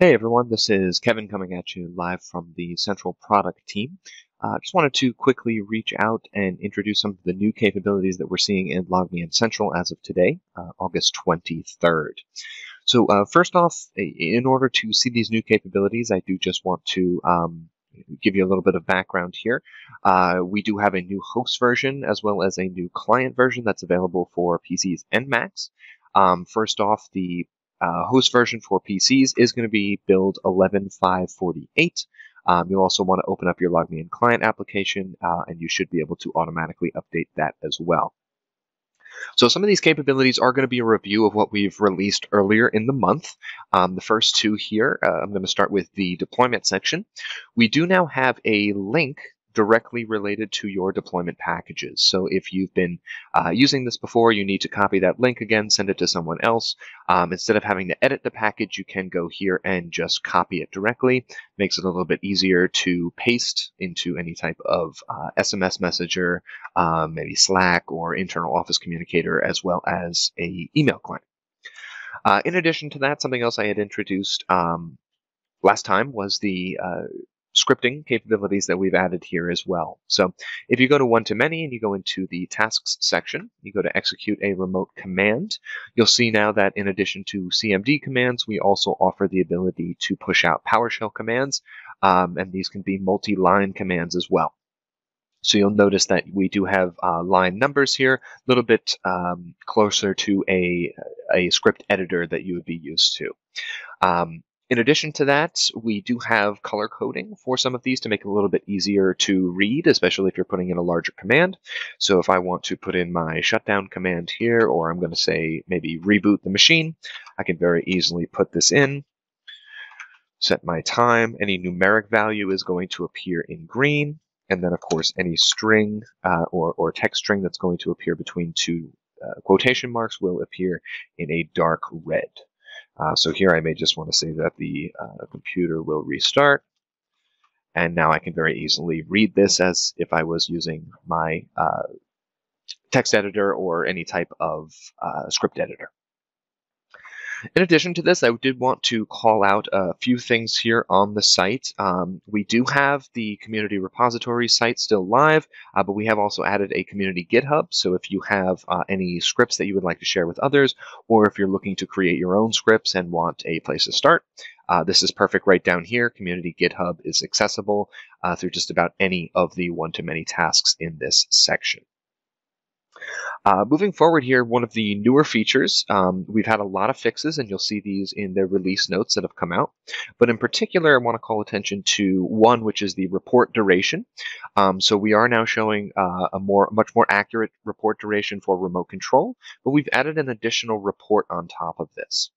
Hey everyone, this is Kevin coming at you live from the Central Product team. I uh, just wanted to quickly reach out and introduce some of the new capabilities that we're seeing in LogMeIn Central as of today, uh, August 23rd. So uh, first off, in order to see these new capabilities, I do just want to um, give you a little bit of background here. Uh, we do have a new host version as well as a new client version that's available for PCs and Macs. Um, first off, the uh, host version for PCs is going to be build 11.548. Um, you'll also want to open up your LogMeIn client application, uh, and you should be able to automatically update that as well. So some of these capabilities are going to be a review of what we've released earlier in the month. Um, the first two here, uh, I'm going to start with the deployment section. We do now have a link directly related to your deployment packages. So if you've been uh, using this before, you need to copy that link again, send it to someone else. Um, instead of having to edit the package, you can go here and just copy it directly. Makes it a little bit easier to paste into any type of uh, SMS messenger, um, maybe Slack or internal office communicator, as well as a email client. Uh, in addition to that, something else I had introduced um, last time was the uh, scripting capabilities that we've added here as well. So if you go to one-to-many and you go into the tasks section, you go to execute a remote command, you'll see now that in addition to CMD commands, we also offer the ability to push out PowerShell commands, um, and these can be multi-line commands as well. So you'll notice that we do have uh, line numbers here, a little bit um, closer to a, a script editor that you would be used to. Um, in addition to that, we do have color coding for some of these to make it a little bit easier to read, especially if you're putting in a larger command. So if I want to put in my shutdown command here, or I'm going to say maybe reboot the machine, I can very easily put this in, set my time. Any numeric value is going to appear in green. And then, of course, any string uh, or, or text string that's going to appear between two uh, quotation marks will appear in a dark red. Uh, so here I may just want to say that the uh, computer will restart. And now I can very easily read this as if I was using my uh, text editor or any type of uh, script editor. In addition to this, I did want to call out a few things here on the site. Um, we do have the community repository site still live, uh, but we have also added a community GitHub. So if you have uh, any scripts that you would like to share with others, or if you're looking to create your own scripts and want a place to start, uh, this is perfect right down here. Community GitHub is accessible uh, through just about any of the one-to-many tasks in this section. Uh, moving forward here, one of the newer features, um, we've had a lot of fixes, and you'll see these in the release notes that have come out. But in particular, I want to call attention to one, which is the report duration. Um, so we are now showing uh, a more, much more accurate report duration for remote control, but we've added an additional report on top of this.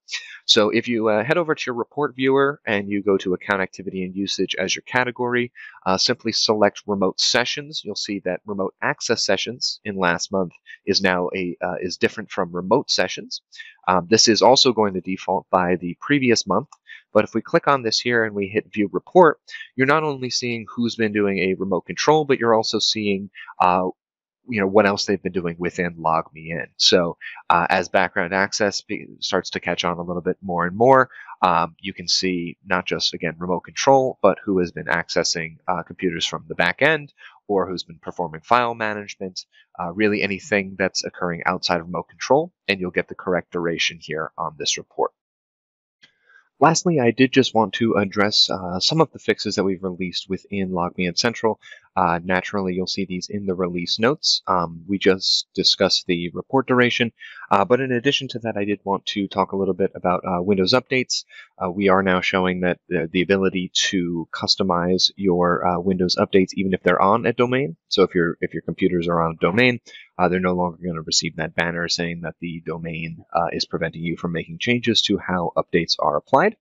So if you uh, head over to your report viewer and you go to account activity and usage as your category, uh, simply select remote sessions. You'll see that remote access sessions in last month is now a uh, is different from remote sessions. Um, this is also going to default by the previous month. But if we click on this here and we hit view report, you're not only seeing who's been doing a remote control, but you're also seeing uh, you know what else they've been doing within LogMeIn. So uh, as background access starts to catch on a little bit more and more, um, you can see not just again remote control, but who has been accessing uh, computers from the back end or who's been performing file management, uh, really anything that's occurring outside of remote control, and you'll get the correct duration here on this report. Lastly, I did just want to address uh, some of the fixes that we've released within LogMeIn Central. Uh, naturally, you'll see these in the release notes. Um, we just discussed the report duration, uh, but in addition to that, I did want to talk a little bit about uh, Windows updates. Uh, we are now showing that the, ability to customize your uh, Windows updates, even if they're on a domain. So if your if your computers are on a domain, uh, they're no longer going to receive that banner saying that the domain uh, is preventing you from making changes to how updates are applied.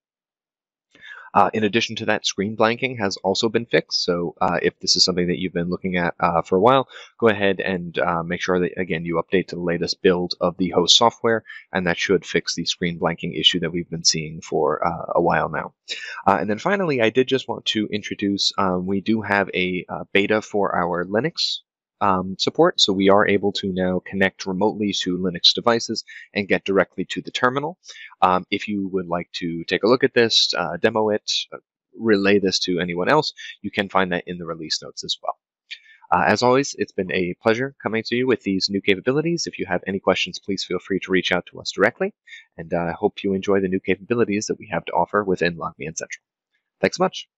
Uh, in addition to that, screen blanking has also been fixed. So uh, if this is something that you've been looking at uh, for a while, go ahead and uh, make sure that, again, you update to the latest build of the host software, and that should fix the screen blanking issue that we've been seeing for a while now. And then finally, I did just want to introduce, um, we do have a beta for our Linux um, support, so we are able to now connect remotely to Linux devices and get directly to the terminal. Um, if you would like to take a look at this, uh, demo it, uh, relay this to anyone else, you can find that in the release notes as well. Uh, as always, it's been a pleasure coming to you with these new capabilities. If you have any questions, please feel free to reach out to us directly. And uh, I hope you enjoy the new capabilities that we have to offer within LogMeIn Central. Thanks so much.